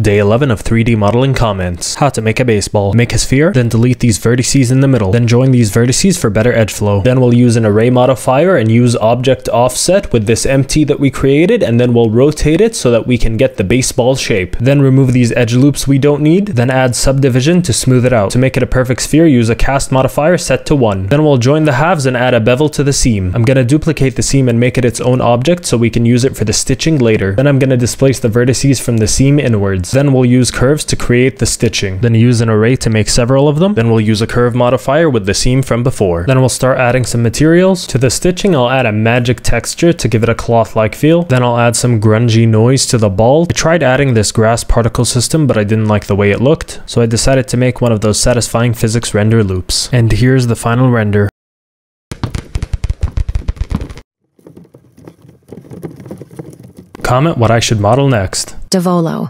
Day 11 of 3D modeling comments. How to make a baseball. Make a sphere, then delete these vertices in the middle. Then join these vertices for better edge flow. Then we'll use an array modifier and use object offset with this empty that we created and then we'll rotate it so that we can get the baseball shape. Then remove these edge loops we don't need, then add subdivision to smooth it out. To make it a perfect sphere, use a cast modifier set to 1. Then we'll join the halves and add a bevel to the seam. I'm gonna duplicate the seam and make it its own object so we can use it for the stitching later. Then I'm gonna displace the vertices from the seam inwards. Then we'll use curves to create the stitching. Then use an array to make several of them. Then we'll use a curve modifier with the seam from before. Then we'll start adding some materials. To the stitching, I'll add a magic texture to give it a cloth-like feel. Then I'll add some grungy noise to the ball. I tried adding this grass particle system, but I didn't like the way it looked, so I decided to make one of those satisfying physics render loops. And here's the final render. Comment what I should model next. Dovolo.